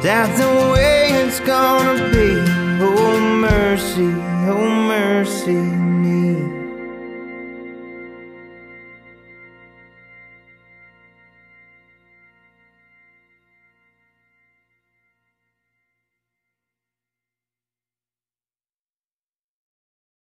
That's the way it's gonna be. Oh mercy, oh mercy me.